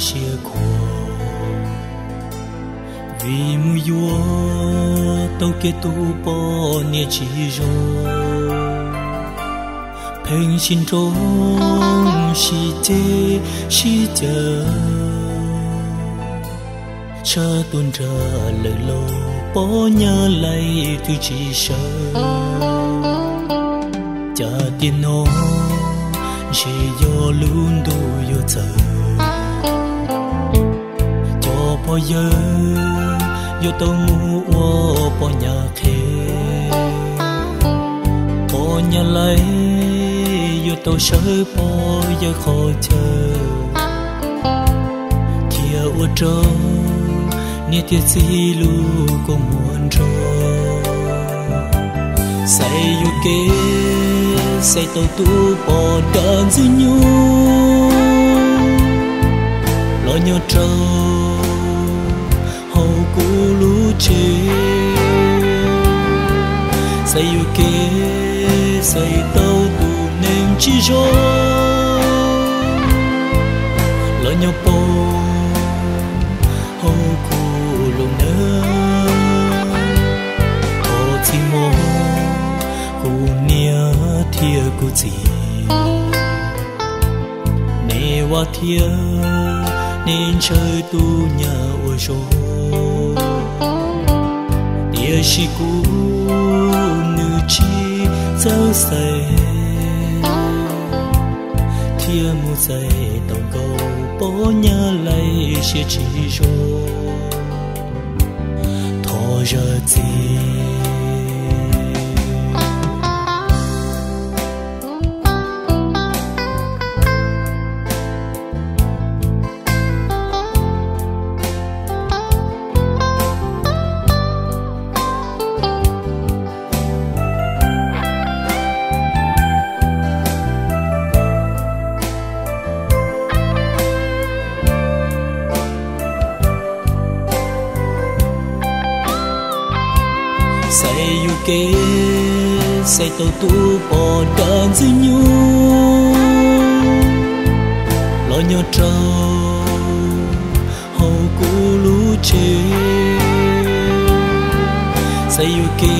xia vì mu yo tàu kết tu bỏ nia chỉ rồi phèn xin trong si chê si chờ cha tuôn ra lời lô bỏ nhớ lại tu chỉ sợ cha tiền nó chỉ do luôn đủ yo chờ po bỏ yo to mu o po nhà khe. Po nhà lấy yo to sơ po yo khó chờ. Kia o trơ nia tiệt si lu có muốn trơ say yu kế say tàu tu po đàn dư nhu. Lo nhớ trâu lũ say yêu kế say tàu tu nên chi rồi lo nhau bầu hầu cũ lùng nơ hồ chi mô cũ nia thia cũ gì nè wa thia, nên chơi tu nhà ôi rô địa shi cũ nữ chi dấu say thiên mu dây tổng cầu bố nhớ lấy sẽ chỉ rồi. Thọ giờ gì say yu kế say tàu tu bỏ đàn dư nhu lo nhớ trâu hầu cũ lũ chê. Say yu kế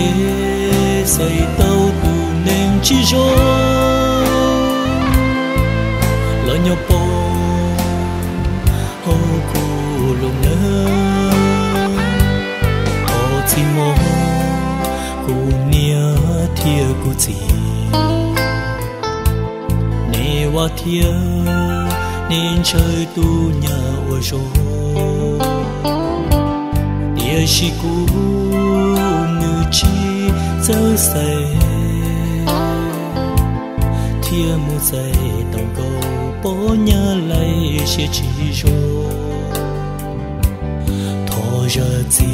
say tàu tu nên chỉ rồi lo nhớ bồ hầu cũ lũ nơ gì? Nè wa thia nên chơi tu nhà ô rô địa shi cũ nữ chi dấu say thia mu say tổng cầu bố nhớ lấy sẽ chỉ rồi. Thọ giờ gì?